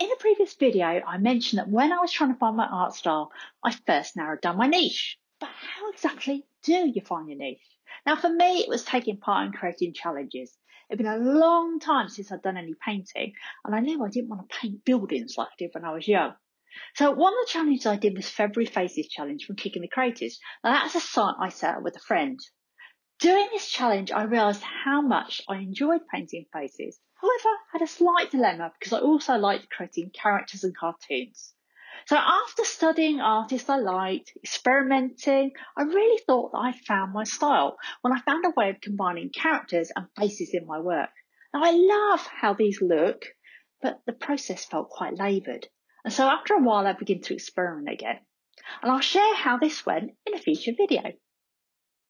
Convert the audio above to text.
In a previous video, I mentioned that when I was trying to find my art style, I first narrowed down my niche. But how exactly do you find your niche? Now, for me, it was taking part in creating challenges. It'd been a long time since I'd done any painting, and I knew I didn't want to paint buildings like I did when I was young. So one of the challenges I did was February Faces Challenge from Kicking the Creatives. Now that's a site I set up with a friend. Doing this challenge, I realised how much I enjoyed painting faces. However, I had a slight dilemma because I also liked creating characters and cartoons. So after studying artists I liked, experimenting, I really thought that I found my style when I found a way of combining characters and faces in my work. Now I love how these look, but the process felt quite laboured. And so after a while I began to experiment again. And I'll share how this went in a future video.